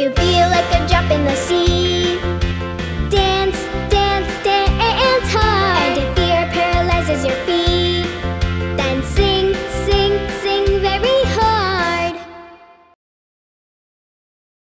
You feel like a drop in the sea. Dance, dance, dance high. And if fear paralyzes your feet.